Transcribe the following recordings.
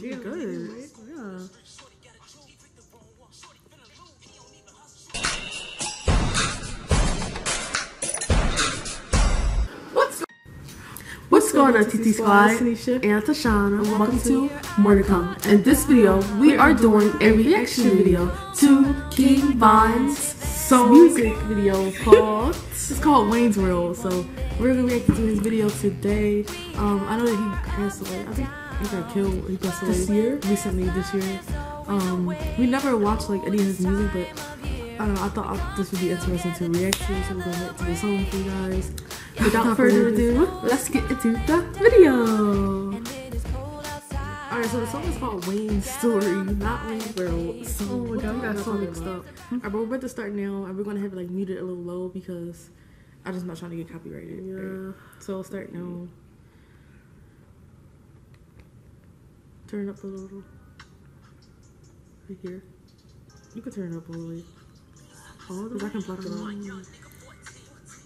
really good. Yeah. What's What's going on, TT Squad? Tanesha. And Tashonna. Welcome to More to Come. In this video, we are doing a reaction video to King Von's So- music video called. It's called Wayne's World, so we're gonna react to his video today. Um, I know that he passed away. I think he got killed. He passed away This year? recently. This year. Um, we never watched like any of his music, but I don't know. I thought this would be interesting to react to, so we're gonna react to the song for you guys. Without further ado, let's get into the video. Alright, so the song is called Wayne's Story, not Wayne's World. So Oh my God, we got so mixed up. Alright, but we're about to start now, and we're gonna have it like muted a little low because I'm just not trying to get copyrighted. Yeah. So we'll start now. Turn it up a little. Right here. You can turn it up a little. Oh, because I can block it out.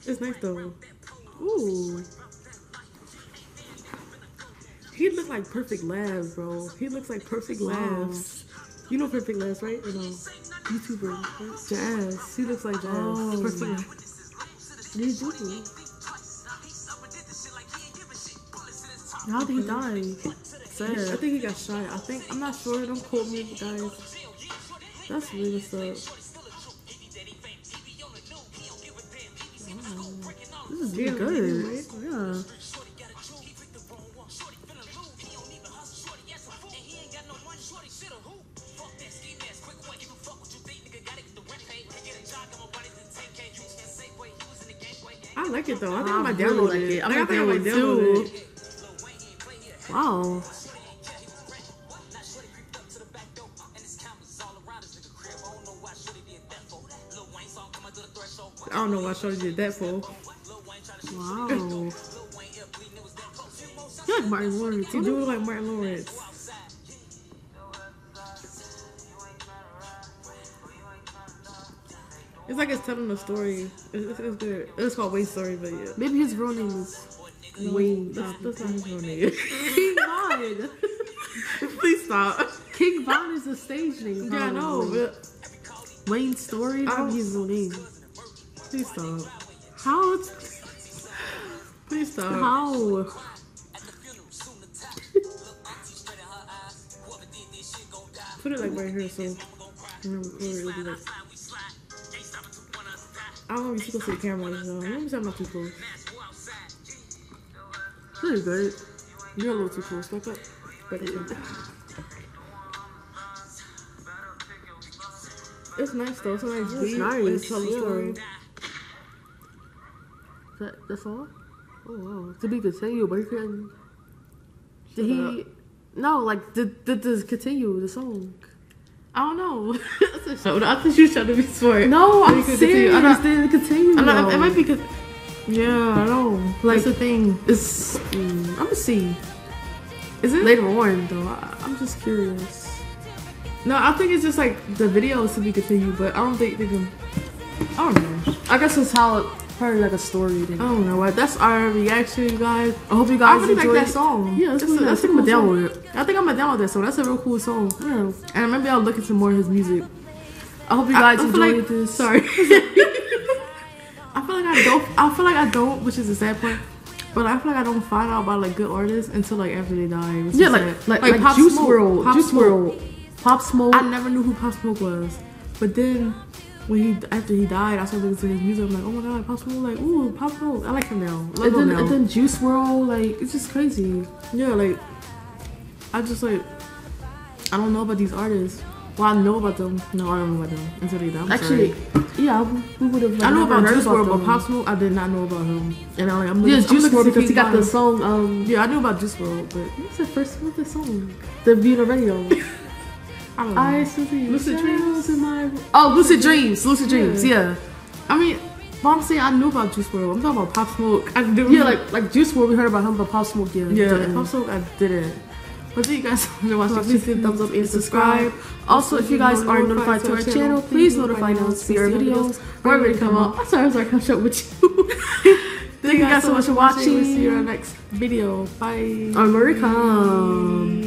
It's nice though. Ooh. He looks like perfect laughs, bro. He looks like perfect laughs. You know perfect laughs, right? Or no? YouTuber. Jazz. He looks like jazz. Oh. Perfect. You do. How did he die? Sad. I think he got shot. I think I'm not sure. Don't quote me, guys. That's really up. This is really good. right? Yeah. I like it though. I think I ah, I might really download like it. it. I Like, might think I might it download too. it. Wow. I don't know why Shorty did that for. Wow. He like Martin Lawrence. He do look like Martin Lawrence. It's like it's telling a story. It's, it's good. It's called Wayne's Story, but yeah. Maybe his real name is Wayne. That's, that's not his real name. King Von. Please stop. King Von is a stage name. Yeah, I um, know, probably. but Wayne Story. I don't- be his real name. Please stop. How? Please stop. how? Put it like right here so when I record it'll be like. I don't want to be too close to the camera, so let me say I'm not too close. Pretty good. You're a little too close. Back up. Back up. It's nice though. It's a nice It's beat. nice, It's the yeah. story. That, that's all? Oh wow. To be continued, but he couldn't. Did he? No, like did did this continue the song? I don't know. That's a show. I think you trying to be smart. No, I'm serious. continue. I'm not- It didn't continue. I'm not, it might be because. Yeah, I know. Like- That's the thing. It's. Mm, I'm gonna see Is it? later on though. I, I'm just curious. No, I think it's just like the video is to be continued, but I don't think they can. I don't know. I guess it's how it probably like a story. Then. I don't know. What that's our reaction, guys. I hope you guys I really like that song. Yeah, it's It's a- I that's a think I'm cool gonna song. download it. I think I'm gonna download that song. That's a real cool song. Yeah. And maybe I'll look into more of his music. I hope you guys I feel enjoyed like- this. Sorry. I feel like I don't. I feel like I don't, which is a sad point. But I feel like I don't find out about like good artists until like after they die. Yeah, like sad. like, like, Pop Juice Smoke. World, Pop Juice Smoke. World, Pop Smoke. I never knew who Pop Smoke was, but then when he after he died, I started listening to his music. I'm like, oh my god, Pop Smoke! Like, ooh, Pop Smoke. I like him now. Love and him then, now. and then Juice WRLD, like it's just crazy. yeah, like I just like I don't know about these artists. Well, I know about them. No, I don't know about them until they die. Actually, sorry. yeah, we would have. I know about Juice WRLD, but. Pop Smoke, I did not know about him. And I'm like, I'm Yeah, looking- Juice to because he got the song. Um, Yeah, I knew about Juice WRLD, but what's the first what's the song? The Beat on Radio. I don't know. I still Lucid Dreams? in my. Oh, Lucid Dreams, Lucid Dreams. Yeah. I mean, but I'm saying I knew about Juice WRLD. I'm talking about Pop Smoke. I do. Yeah, like like Juice WRLD, we heard about him, but Pop Smoke, yeah. yeah, didn't. Pop Smoke, I didn't. But thank you guys so much for watching. Please Please hit hit thumbs up and subscribe. Also, if you guys are notified to our channel, please notify us See our videos wherever they come up. I'm sorry, I'm sorry, I can't show up with you. Thank you guys so much for watching. We'll see you in our next video. Bye. I'm Maricom.